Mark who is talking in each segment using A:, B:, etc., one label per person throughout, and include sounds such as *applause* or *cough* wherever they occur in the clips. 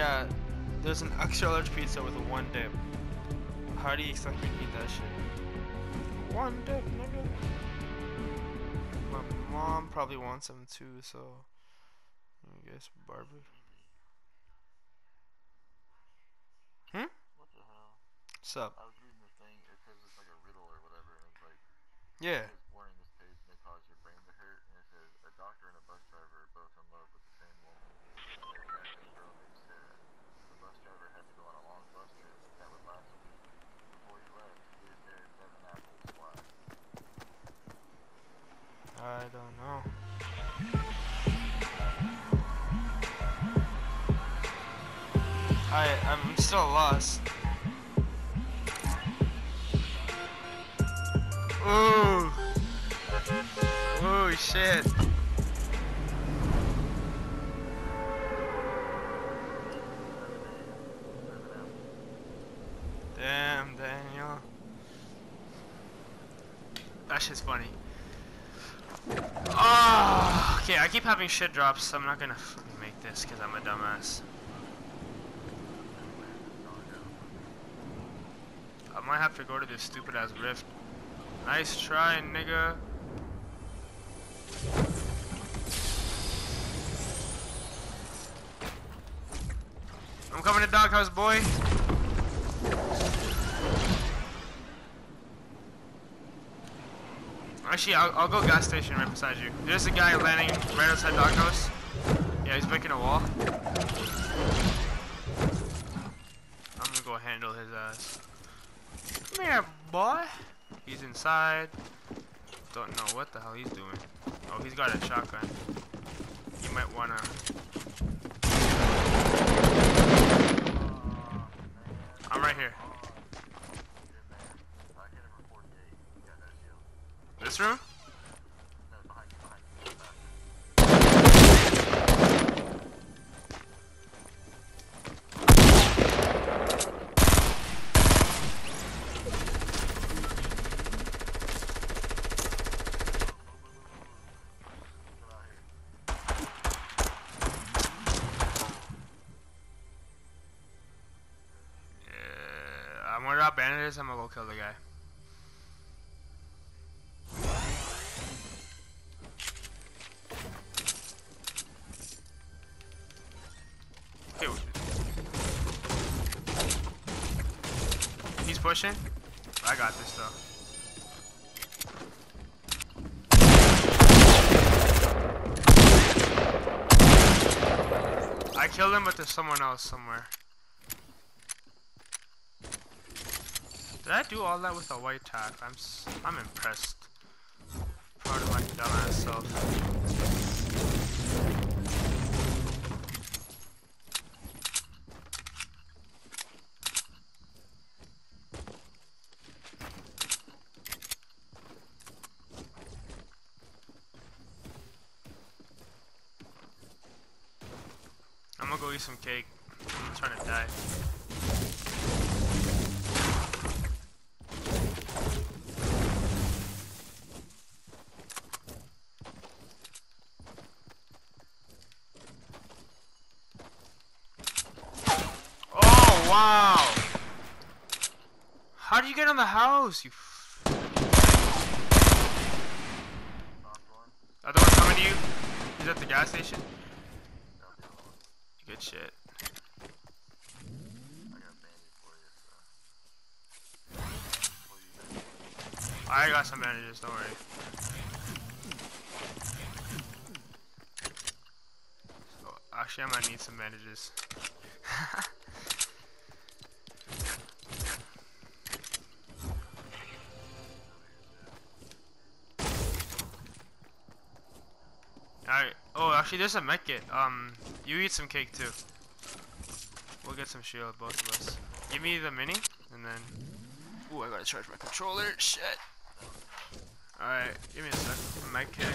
A: yeah, there's an extra large pizza with one dip. How do you expect me to eat that shit? One dip, nigga. My mom probably wants some too, so I guess barbecue. Hmm?
B: What the hell?
A: What's up?
B: I was reading the thing. It says it's like a riddle or whatever. And it's like,
A: Yeah. I I'm still lost. Ooh. Ooh shit. Damn, Daniel. That shit's funny. Oh, okay, I keep having shit drops, so I'm not gonna make this because I'm a dumbass. I might have to go to this stupid ass rift. Nice try, nigga. I'm coming to doghouse, boy. Actually, I'll, I'll go gas station right beside you. There's a guy landing right outside doghouse. Yeah, he's breaking a wall. I'm gonna go handle his ass. Come here, boy. He's inside. Don't know what the hell he's doing. Oh, he's got a shotgun. You might wanna. Oh, I'm right here. This hit I'm gonna drop bandages. I'm gonna go kill the guy. He's pushing. I got this though. I killed him, but there's someone else somewhere. Did I do all that with a white tac? I'm s I'm impressed. Proud of my dumbass self. I'm gonna go eat some cake. I'm trying to die. Oh wow! How did you get on the house? You. Other one coming to you? He's at the gas station. Good shit.
B: I got
A: some bandages. Don't worry. So, actually, I might need some bandages. *laughs* Alright. Oh, actually, there's a med kit. Um, you eat some cake too. We'll get some shield, both of us. Give me the mini, and then. Ooh, I gotta charge my controller. Shit. Alright, give me a sec. Med kit.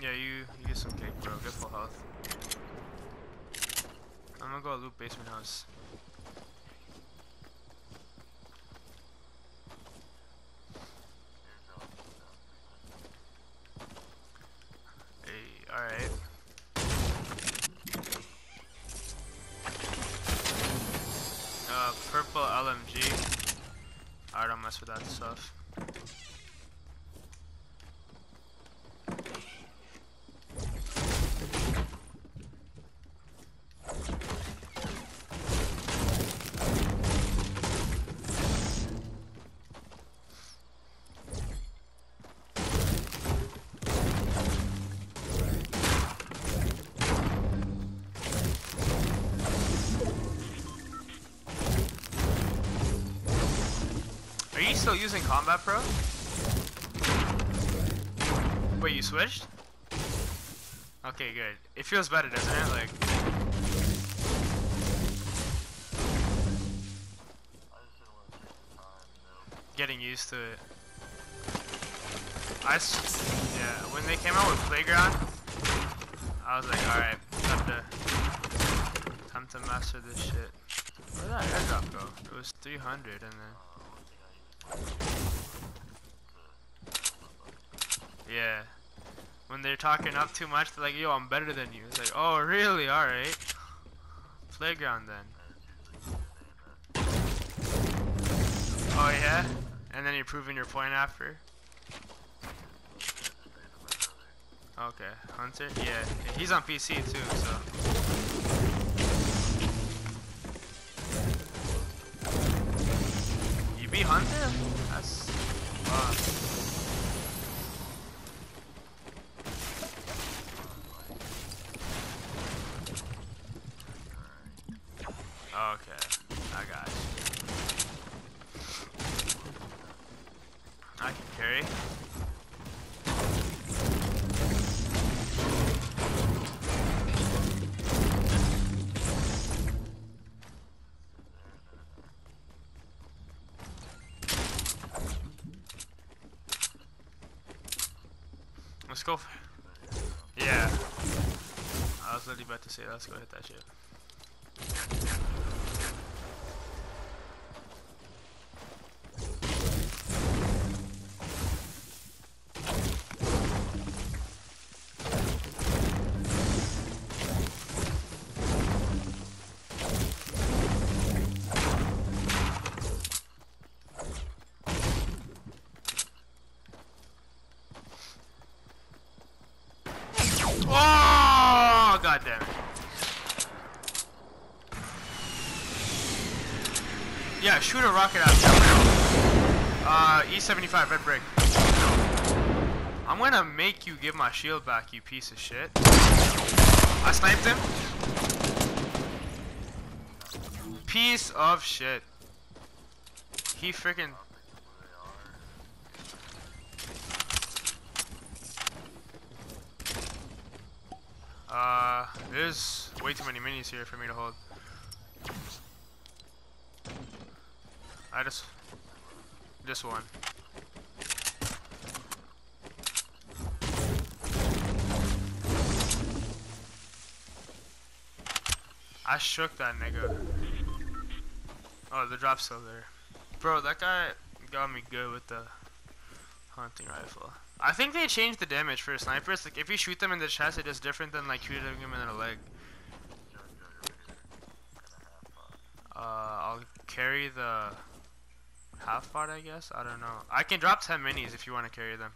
A: Yeah, you, you get some cake, bro. Get full health. I'm gonna go loot basement house. That stuff. Still using Combat Pro? Wait, you switched? Okay, good. It feels better, doesn't it? Like, getting used to it. I, yeah, when they came out with Playground, I was like, alright, time to, time to master this shit. Where did that airdrop go? It was 300 and then,
B: Uh, one thing I used to
A: yeah. When they're talking up too much, they're like, yo, I'm better than you. It's like, oh, really? Alright. Playground then. Oh, yeah? And then you're proving your point after? Okay, Hunter? Yeah, he's on PC too, so. You beat Hunter? That's. Wow. Okay, For yeah. I was literally about to say, let's go hit that shit. Rocket out. Uh, E75, red brick. I'm gonna make you give my shield back, you piece of shit. I sniped him. Piece of shit. He freaking. Uh, there's way too many minis here for me to hold. I just, this one. I shook that nigga. Oh, the drop's still there. Bro, that guy got me good with the hunting rifle. I think they changed the damage for snipers. Like, if you shoot them in the chest, it is different than like shooting them in the leg. Uh, I'll carry the half pot, I guess. I don't know. I can drop 10 minis if you want to carry them.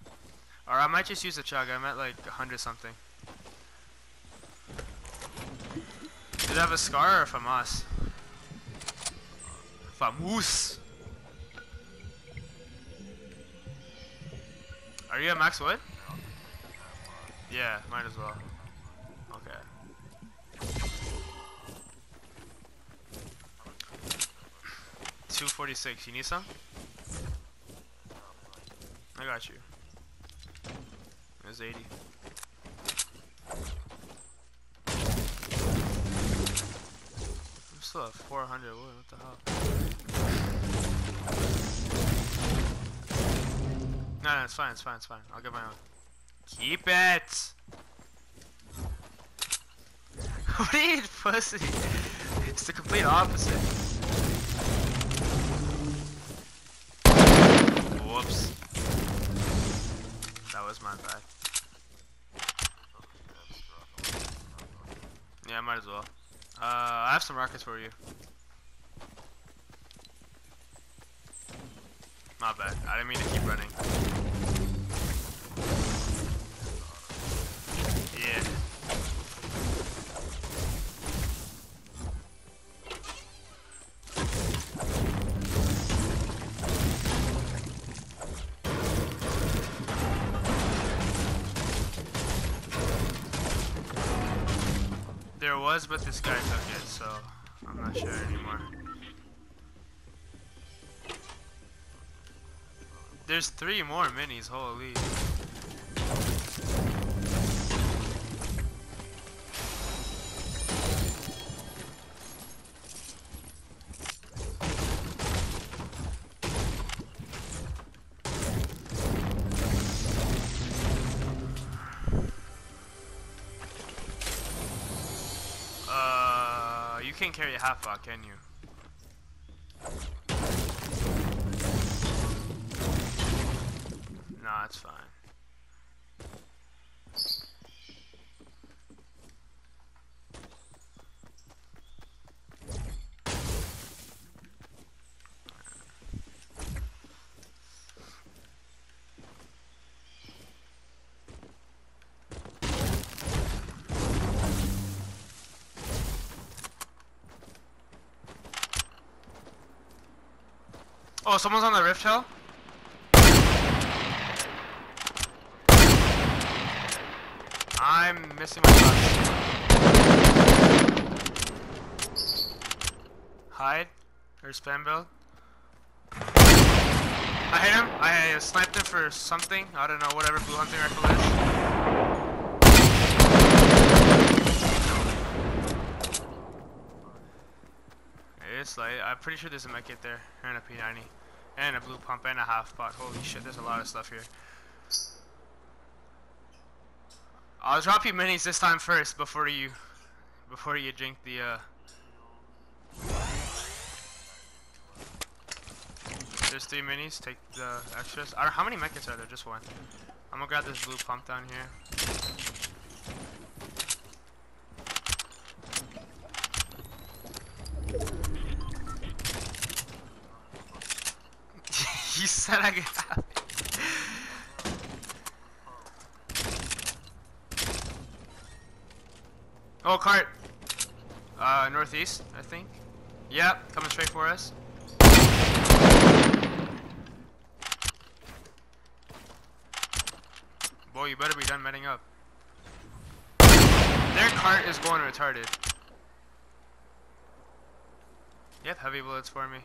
A: Or I might just use a chug. I'm at like 100 something. Did I have a scar or FAMAS? Famus. Are you at max wood? Yeah, might as well. Okay. 246. You need some? I got you. There's 80. I'm still at 400. What, what the hell? No, no, it's fine, it's fine, it's fine. I'll get my own. Keep it! *laughs* what are you, pussy? It's the complete opposite. My bad. Yeah, I might as well. Uh, I have some rockets for you. My bad. I didn't mean to keep running. There was, but this guy took it, so I'm not sure anymore. There's three more minis, holy. Carry a half pot, can you? Nah, it's fine. Oh, someone's on the rift hill? I'm missing my shots. Hide or spam build. I hit him. I sniped him for something. I don't know, whatever blue hunting rifle is. It's like I'm pretty sure there's a medkit there and a P90 and a blue pump and a half pot. Holy shit, there's a lot of stuff here. I'll drop you minis this time first before you before you drink the uh There's three minis, take the extras. How many mechas are there? Just one. I'm gonna grab this blue pump down here. you Oh, cart. Uh, northeast, I think. Yep, coming straight for us. Boy, you better be done metting up. Their cart is going retarded. Yep, heavy bullets for me.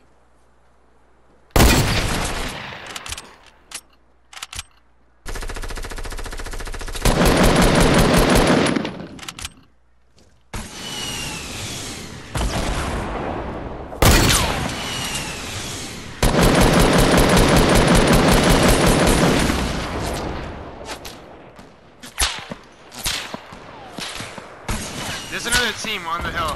A: Another team on the hill.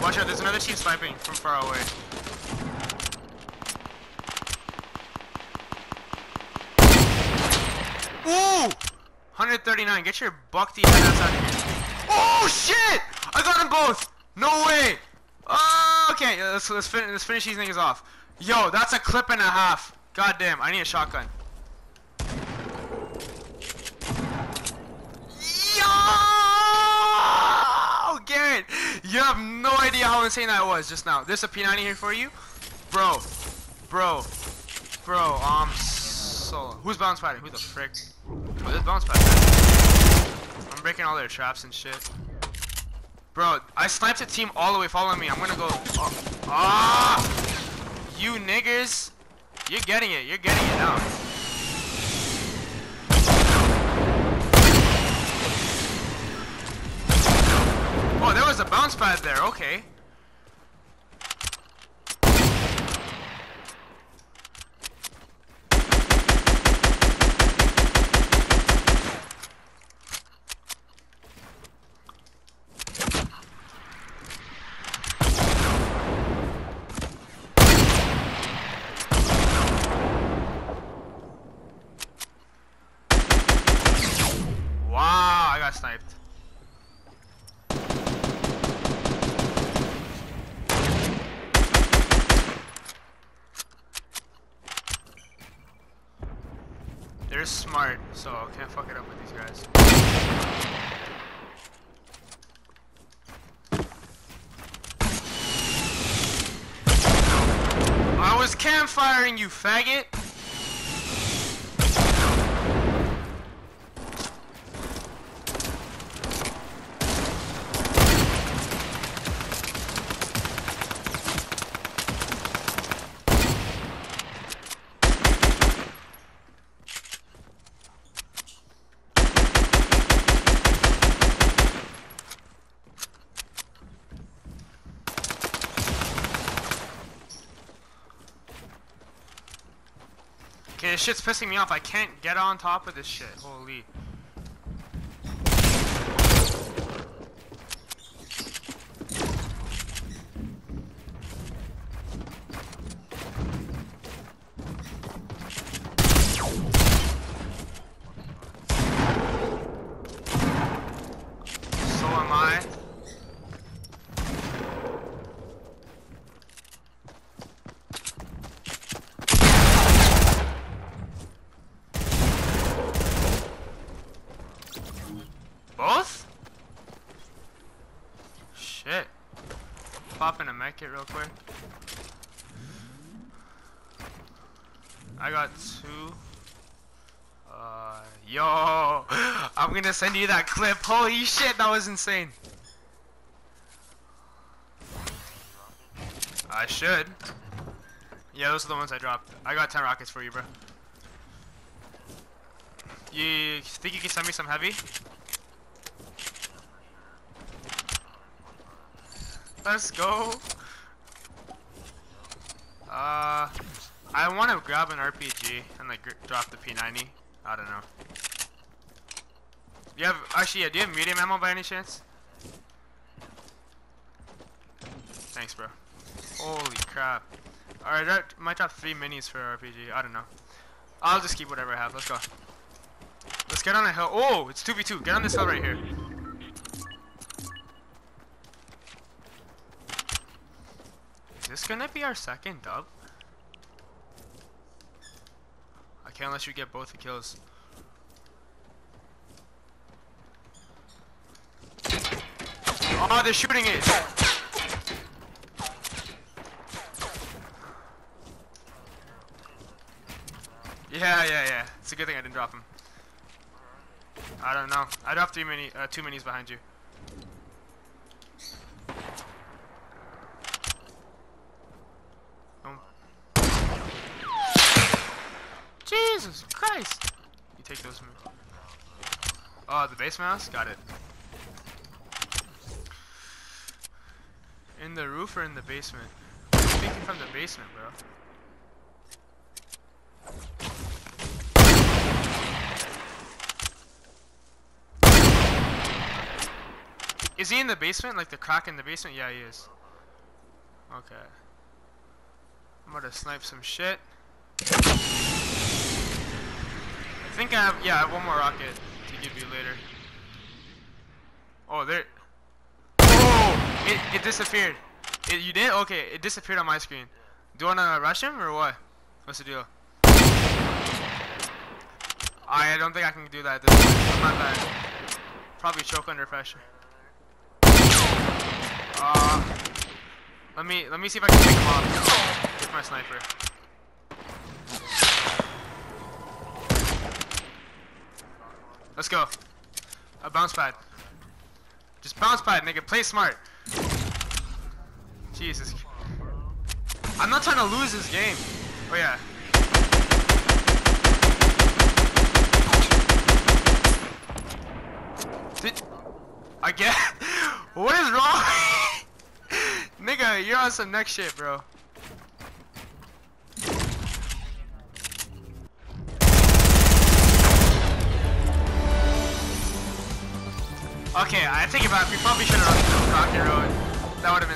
A: Watch out, there's another team sniping from far away. Ooh! 139, get your head ass out of here. Oh shit! I got them both! No way! Oh, okay, let's, let's, fin let's finish these niggas off. Yo, that's a clip and a half. God damn, I need a shotgun. Yo! Garrett, you have no idea how insane that was just now. There's a P90 here for you. Bro, bro, bro, um, so, who's bounce fighting? Who the frick? Oh, this bounce pad. I'm breaking all their traps and shit. Bro, I sniped a team all the way following me. I'm gonna go. Oh. Ah! You niggers. You're getting it. You're getting it now. Bounce pad there. Okay. Wow, I got sniped. smart, so can't fuck it up with these guys. I was campfiring you, faggot! This shit's pissing me off. I can't get on top of this shit. Holy. So am I. Both? Shit. Kit real quick. I got two. Uh, yo, *gasps* I'm gonna send you that clip. Holy shit, that was insane. I should. Yeah, those are the ones I dropped. I got 10 rockets for you, bro. You think you can send me some heavy? Let's go. Uh, I want to grab an RPG and like drop the P90. I don't know. You have actually, yeah, do you have medium ammo by any chance? Thanks, bro. Holy crap! All right, I might drop three minis for RPG. I don't know. I'll just keep whatever I have. Let's go. Let's get on a hill. Oh, it's 2v2. Get on this hill right here. Gonna be our second dub? I can't let you get both the kills. Oh, they're shooting it! Yeah, yeah, yeah. It's a good thing I didn't drop him. I don't know. I dropped three mini, uh, two minis behind you. Jesus Christ! You take those. Oh, the base mouse? Got it. In the roof or in the basement? I'm speaking from the basement, bro. Is he in the basement? Like the crack in the basement? Yeah, he is. Okay. I'm gonna snipe some shit. I think I have, yeah, I have one more rocket to give you later. Oh, there. Oh! It, it disappeared. It, you did? Okay, it disappeared on my screen. Do you wanna rush him or what? What's the deal? I don't think I can do that this. I'm not that. Probably choke under pressure. Uh, let me let me see if I can pick him off with my sniper. Let's go. A bounce pad. Just bounce pad, nigga. Play smart. Jesus. I'm not trying to lose this game. Oh yeah. Did I get? *laughs* What is wrong? *laughs* Nigga, you're on some next shit, bro. Okay, I think about it, we probably should have run the rocket road. That would have been